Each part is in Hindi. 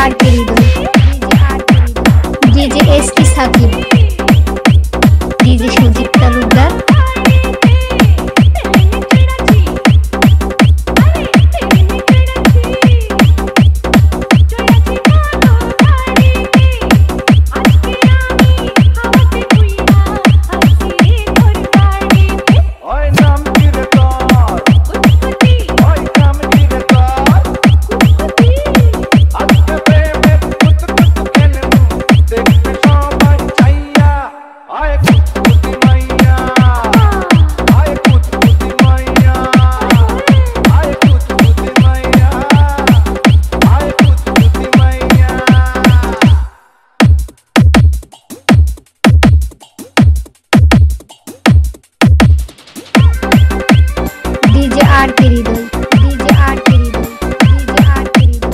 R period J J S की साकिब डीजे शोजी आर पेरिबल डीजे आर पेरिबल DJ R पेरिबल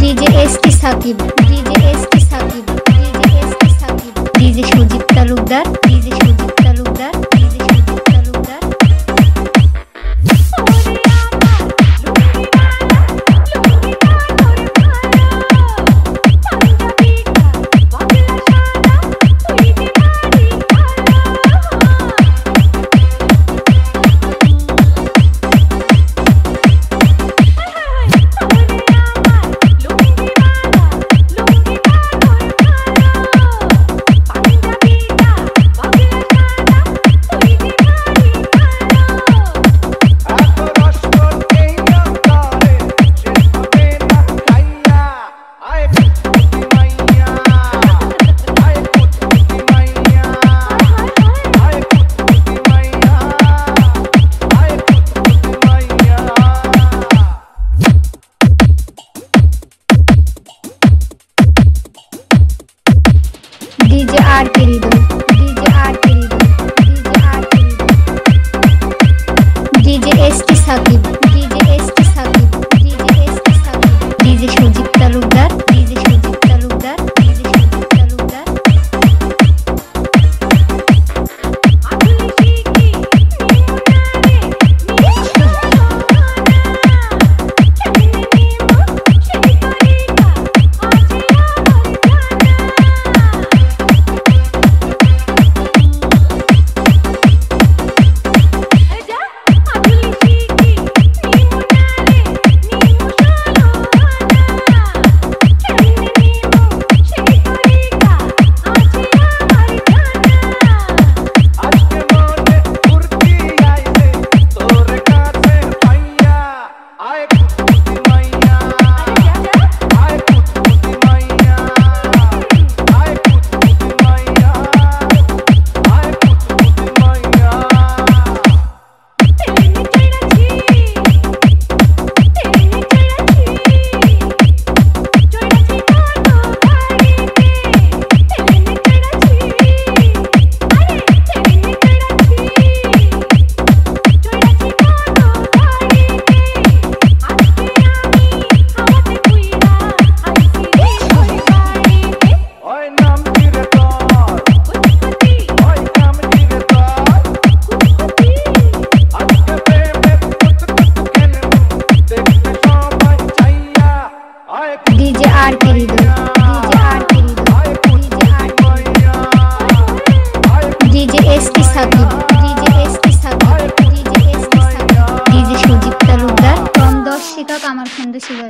DJ S K Saqib, DJ S के साकिब, डीजे एस के साकिब। डीजे सुजीत तालुकदार শিক্ষক আমার ফ্রেন্ড ছিল